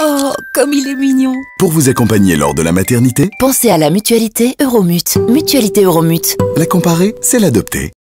Oh, comme il est mignon Pour vous accompagner lors de la maternité, Pensez à la mutualité Euromute. Mutualité Euromute. la comparer, c'est l'adopter.